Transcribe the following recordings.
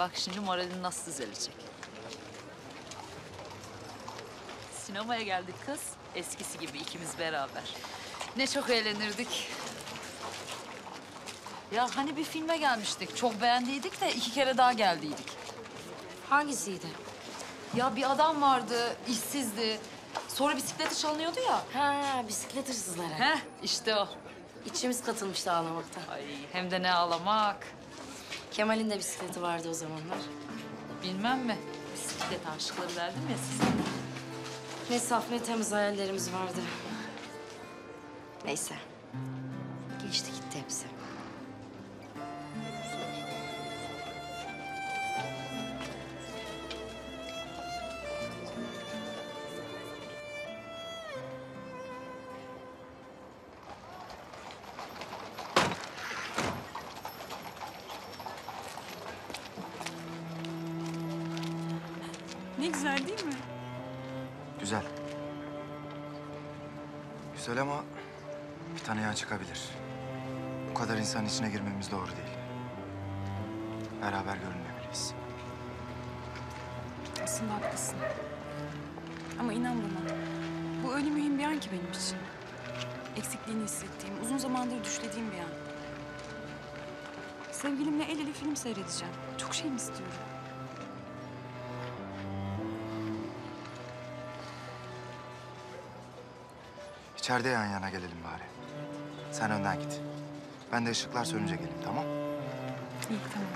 Bak şimdi moralin nasıl düzelecek. Sinemaya geldik kız. Eskisi gibi ikimiz beraber. Ne çok eğlenirdik. Ya hani bir filme gelmiştik. Çok beğendiydik de iki kere daha geldiydik. Hangisiydi? Ya bir adam vardı, işsizdi. Sonra bisikleti çalınıyordu ya. Ha, bisiklet hırsızları. Heh, işte o. İçimiz katılmıştı ağlamaktan. Ay hem de ne ağlamak. Kemal'in de bisikleti vardı o zamanlar. Bilmem mi? Bisiklet aşıkları derdim ya size. Ne saf ne temiz hayallerimiz vardı. Neyse. Geçti gitti hepsi. Ne güzel değil mi? Güzel. Güzel ama bir taneye çıkabilir. Bu kadar insan içine girmemiz doğru değil. Beraber görünmemeliyiz. Aslında haklısın. Ama inan bana. Bu öyle mühim bir an ki benim için. Eksikliğini hissettiğim, uzun zamandır düşlediğim bir an. Sevgilimle el ele film seyredeceğim. Çok şey mi istiyorum? İçeride yan yana gelelim bari. Sen önden git. Ben de ışıklar sönünce geleyim tamam? İyi tamam.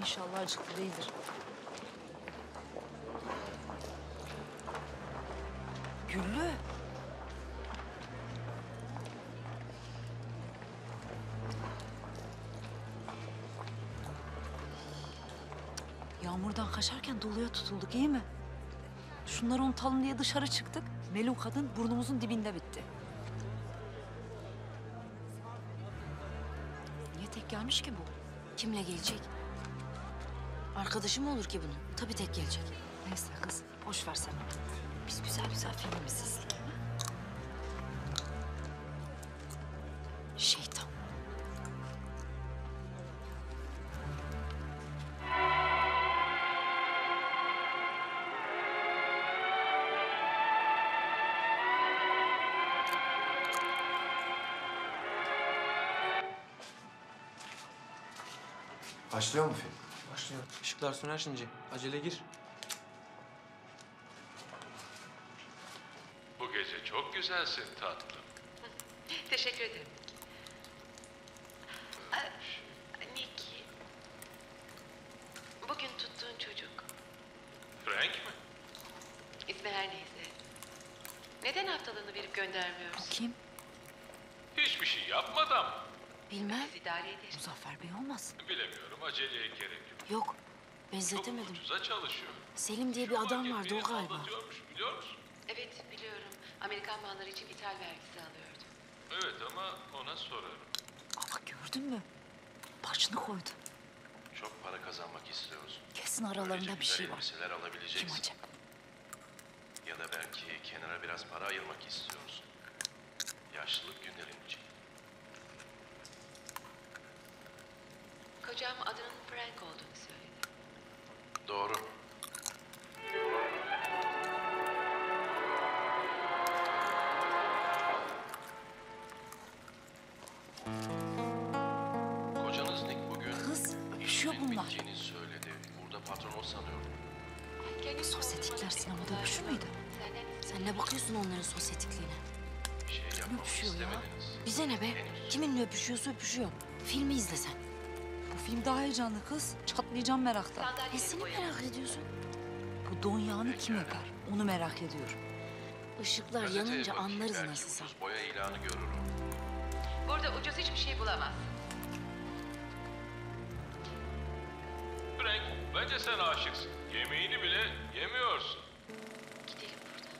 İnşallah acıklı değildir. Güllü. Yağmurdan kaçarken doluya tutulduk iyi mi? Şunları unutalım diye dışarı çıktık. Melun kadın burnumuzun dibinde bitti. Niye tek gelmiş ki bu? Kimle gelecek? Arkadaşı mı olur ki bunun? Tabii tek gelecek. Neyse kız, boş ver sen. Biz güzel güzel filmimizi izleyelim. Şeytan. Başlıyor mu film? Başlıyor. Işıklar söner şimdi. Acele gir. Bu gece çok güzelsin tatlım. Teşekkür ederim. Aa, Nicky. Bugün tuttuğun çocuk. Frank mi? İsmi her neyse. Neden haftalığını verip göndermiyorsun? Kim? Hiçbir şey yapmadı ama. Bilmem. Biz idare ederiz. Muzaffer Bey olmasın? Bilemiyorum aceleye gerek yok. Yok. Çok Benzetemedim. ucuza çalışıyor. Selim diye bir adam vardı o galiba. biliyor musun? Evet biliyorum. Amerikan malları için ithal vergisi alıyordu. Evet ama ona sorarım. Ama gördün mü? Başını koydu. Çok para kazanmak istiyorsun. Kesin aralarında bir şey var. alabileceksin. Kim acaba? Ya da belki kenara biraz para ayırmak istiyorsun. Kocanız Nick bugün Kız, üşüyor bunlar. bittiğini söyledi. Burada patron o sanıyordum. Kendisi Sosyetikler sinemada öpüşür müydü? Sen ne bakıyorsun onların sosyetikliğine? Şey yapmamı öpüşüyor ya? Bize ne be? Kiminle öpüşüyorsa öpüşüyor. Filmi izle sen. Bu film daha heyecanlı kız. Çatlayacağım sandalyeleri Nesini merak ediyorsun? Bu don yağını kim öper? Onu merak ediyorum. Işıklar Gazeteye yanınca anlarız nasılsa. boya ilanı görürüm. Burada ucuz hiçbir şey bulamazsın. Frank, bence sen aşıksın. Yemeğini bile yemiyorsun. Gidelim buradan.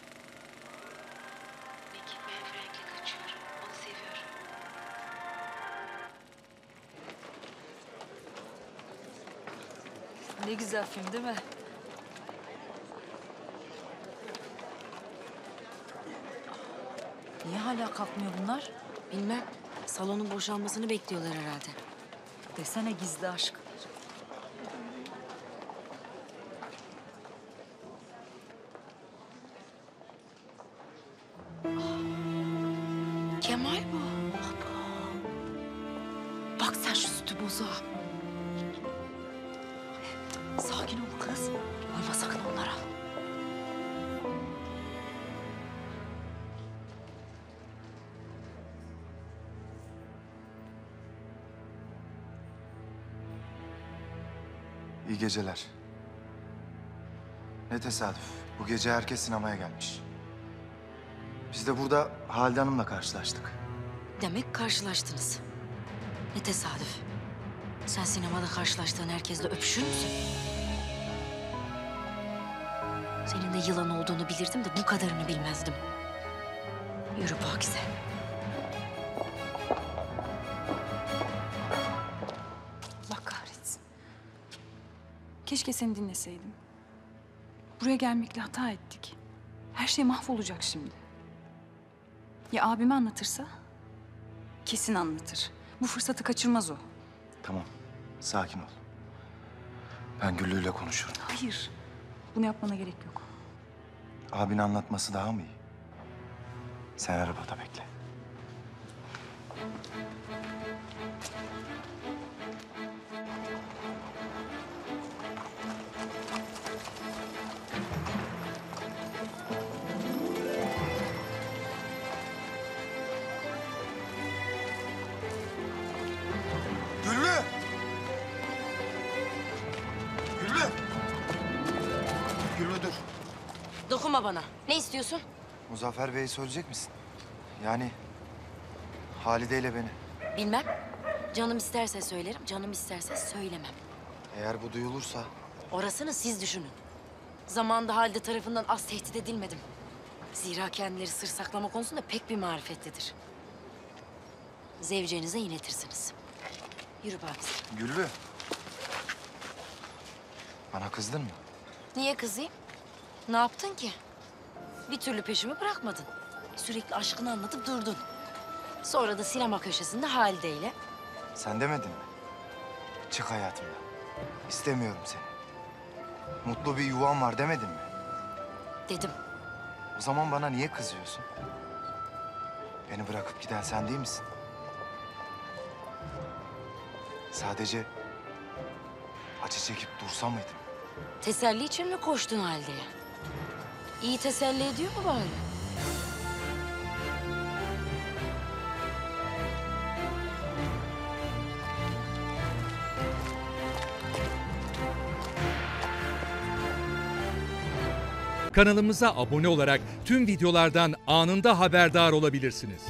Peki ben Frank'le kaçıyorum. Onu seviyorum. Ne güzel film değil mi? Niye hala kalkmıyor bunlar? Bilmem. Salonun boşalmasını bekliyorlar herhalde. Desene gizli aşk. Kemal bu. Bak sen şu sütü bozuğa. İyi geceler. Ne tesadüf. Bu gece herkes sinemaya gelmiş. Biz de burada Halide Hanım'la karşılaştık. Demek karşılaştınız. Ne tesadüf. Sen sinemada karşılaştığın herkesle öpüşür müsün? Senin de yılan olduğunu bilirdim de bu kadarını bilmezdim. Yürü Pakize. Keşke seni dinleseydim. Buraya gelmekle hata ettik. Her şey mahvolacak şimdi. Ya abime anlatırsa? Kesin anlatır. Bu fırsatı kaçırmaz o. Tamam, sakin ol. Ben Güllü ile konuşurum. Hayır. Bunu yapmana gerek yok. Abin anlatması daha mı iyi? Sen arabada bekle. Dokunma bana. Ne istiyorsun? Muzaffer Bey'e söyleyecek misin? Yani Halide ile beni. Bilmem. Canım isterse söylerim, canım isterse söylemem. Eğer bu duyulursa Orasını siz düşünün. Zamanında Halide tarafından az tehdit edilmedim. Zira kendileri sır saklama konusunda pek bir marifetlidir. Zevcenize inletirsiniz. Yürü Pakize. Güllü. Bana kızdın mı? Niye kızayım? Ne yaptın ki? Bir türlü peşimi bırakmadın. Sürekli aşkını anlatıp durdun. Sonra da sinema köşesinde Halide ile. Sen demedin mi? Çık hayatımdan. İstemiyorum seni. Mutlu bir yuvan var demedin mi? Dedim. O zaman bana niye kızıyorsun? Beni bırakıp giden sen değil misin? Sadece acı çekip dursa mıydım? Teselli için mi koştun Halide'ye? İyi teselli ediyor mu bari? Kanalımıza abone olarak tüm videolardan anında haberdar olabilirsiniz.